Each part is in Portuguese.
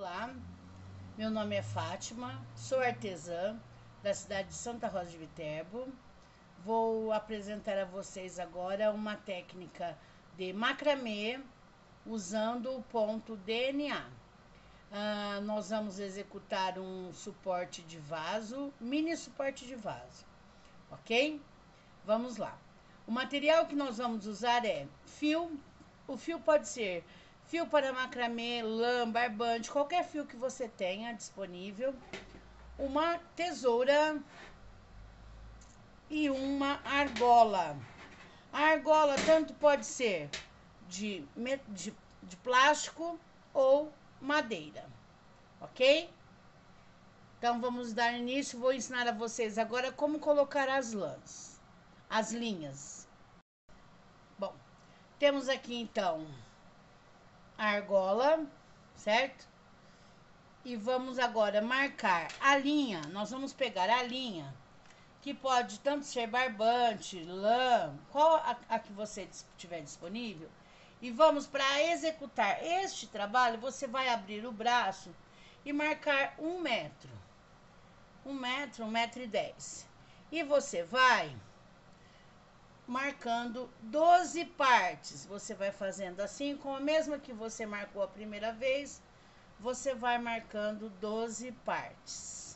Olá, meu nome é Fátima, sou artesã da cidade de Santa Rosa de Viterbo. Vou apresentar a vocês agora uma técnica de macramê usando o ponto DNA. Ah, nós vamos executar um suporte de vaso, mini suporte de vaso, ok? Vamos lá. O material que nós vamos usar é fio. O fio pode ser fio para macramê, lã, barbante, qualquer fio que você tenha disponível, uma tesoura e uma argola. A argola tanto pode ser de, de, de plástico ou madeira, ok? Então vamos dar início, vou ensinar a vocês agora como colocar as lãs, as linhas. Bom, temos aqui então a argola, certo? E vamos agora marcar a linha. Nós vamos pegar a linha, que pode tanto ser barbante, lã, qual a, a que você tiver disponível. E vamos para executar este trabalho, você vai abrir o braço e marcar um metro. Um metro, um metro e dez. E você vai marcando 12 partes. Você vai fazendo assim, com a mesma que você marcou a primeira vez, você vai marcando 12 partes.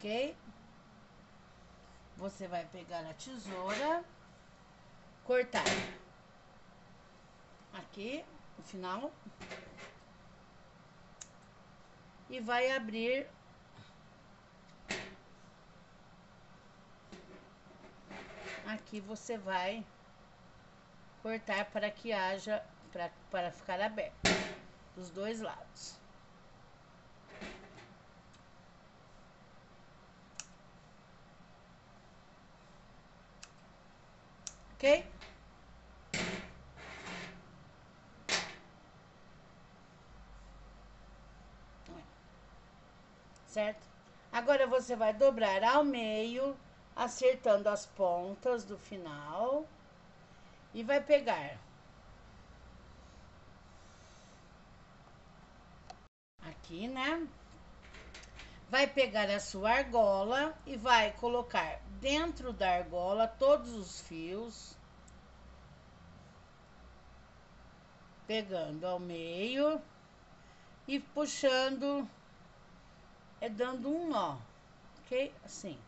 Ok? Você vai pegar a tesoura, cortar aqui no final e vai abrir aqui você vai cortar para que haja para, para ficar aberto dos dois lados. Ok? Certo? Agora você vai dobrar ao meio, acertando as pontas do final e vai pegar aqui, né? vai pegar a sua argola e vai colocar dentro da argola todos os fios, pegando ao meio e puxando, é dando um nó, ok? Assim.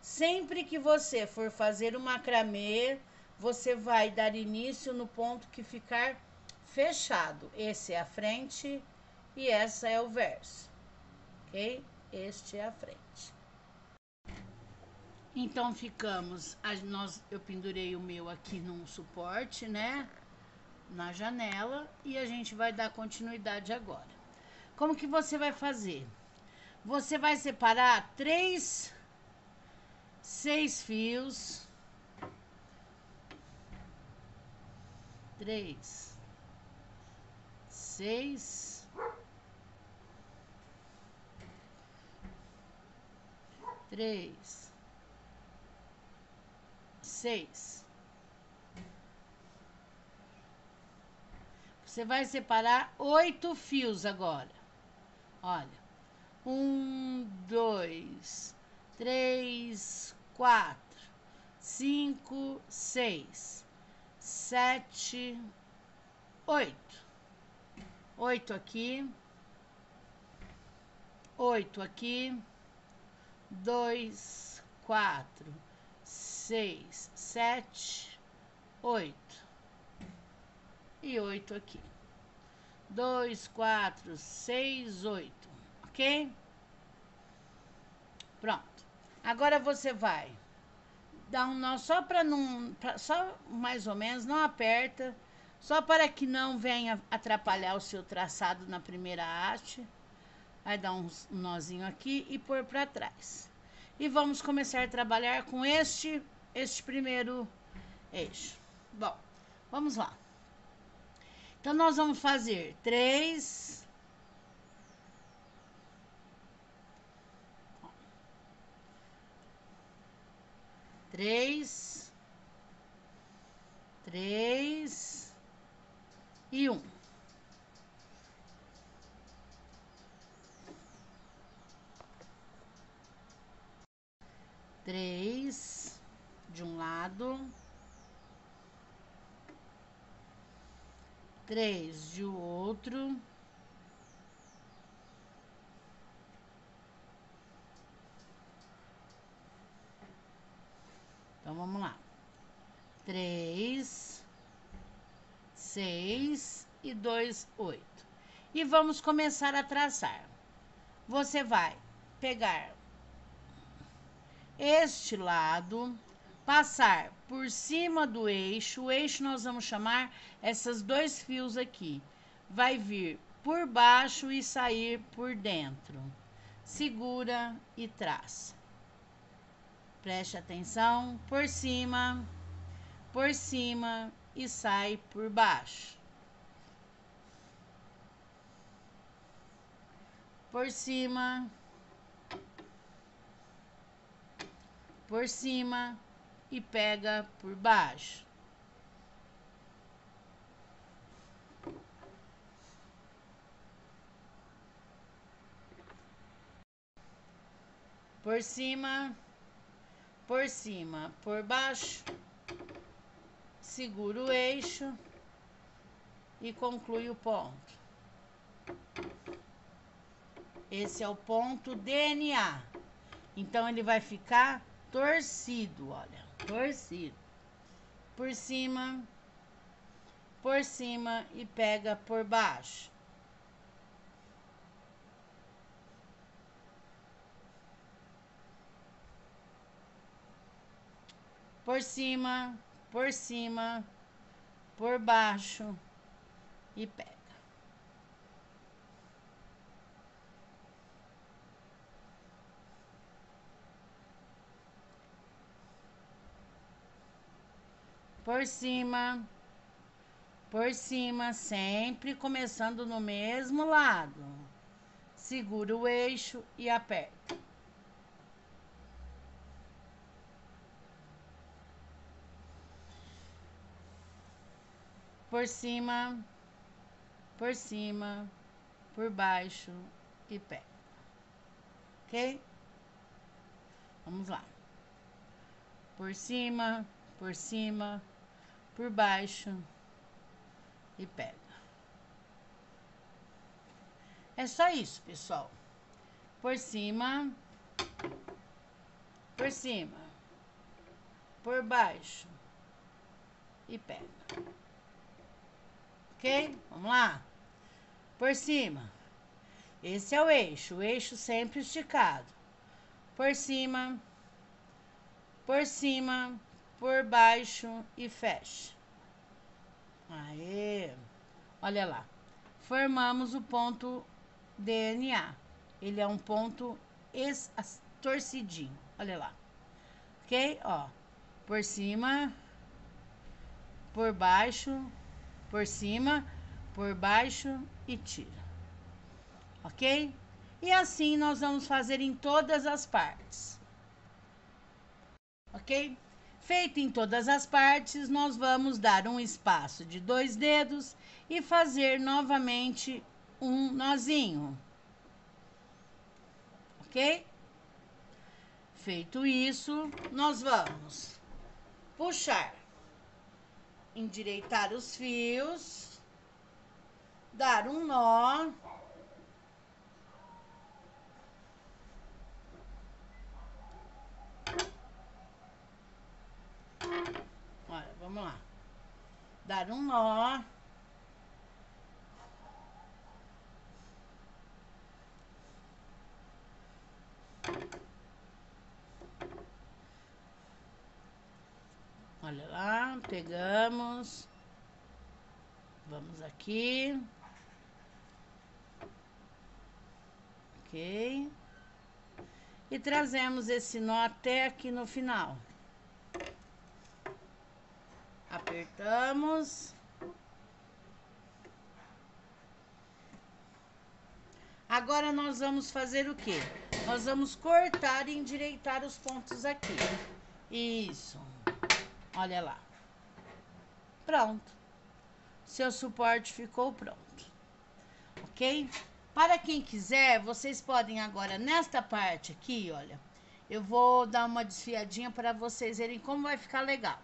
Sempre que você for fazer o macramê, você vai dar início no ponto que ficar fechado. Esse é a frente e essa é o verso, ok? Este é a frente. Então ficamos, nós, eu pendurei o meu aqui num suporte, né? Na janela e a gente vai dar continuidade agora. Como que você vai fazer? Você vai separar três, seis fios, três, seis três, seis. Você vai separar oito fios agora. Olha, um, dois, três, quatro, cinco, seis, sete, oito. Oito aqui, oito aqui dois, quatro, seis, sete, oito. E oito aqui. Dois, quatro, seis, oito. Ok? Pronto. Agora você vai dar um nó só para não, pra, só mais ou menos, não aperta, só para que não venha atrapalhar o seu traçado na primeira haste. Vai dar um nozinho aqui e pôr para trás. E vamos começar a trabalhar com este, este primeiro eixo. Bom, vamos lá. Então, nós vamos fazer três. Três. Três. E um. Três de um lado. três de outro. Então, vamos lá. Três, seis e dois, oito. E vamos começar a traçar. Você vai pegar este lado passar por cima do eixo. O eixo nós vamos chamar esses dois fios aqui. Vai vir por baixo e sair por dentro. Segura e traça. Preste atenção, por cima, por cima e sai por baixo. Por cima, por cima e pega por baixo. Por cima, por cima, por baixo, segura o eixo e conclui o ponto. Esse é o ponto DNA. Então, ele vai ficar torcido, olha torcido. Por cima, por cima e pega por baixo. Por cima, por cima, por baixo e pega. Por cima, por cima, sempre começando no mesmo lado. Segura o eixo e aperta. Por cima, por cima, por baixo e pega. Ok? Vamos lá. Por cima, por cima, por baixo e pega. É só isso, pessoal. Por cima, por cima, por baixo e pega. Ok? Vamos lá? Por cima. Esse é o eixo, o eixo sempre esticado. Por cima, por cima, por baixo e fecha. Aê! Olha lá. Formamos o ponto DNA. Ele é um ponto torcidinho. Olha lá. Ok? Ó. Por cima, por baixo, por cima, por baixo e tira. Ok? E assim nós vamos fazer em todas as partes. Ok? Feito em todas as partes, nós vamos dar um espaço de dois dedos e fazer novamente um nozinho. Ok? Feito isso, nós vamos puxar, endireitar os fios, dar um nó dar um nó. Olha lá, pegamos. Vamos aqui. Ok. E trazemos esse nó até aqui no final. Apertamos. Agora, nós vamos fazer o quê? Nós vamos cortar e endireitar os pontos aqui. Isso. Olha lá. Pronto. Seu suporte ficou pronto. Ok? Para quem quiser, vocês podem agora, nesta parte aqui, olha, eu vou dar uma desfiadinha para vocês verem como vai ficar legal.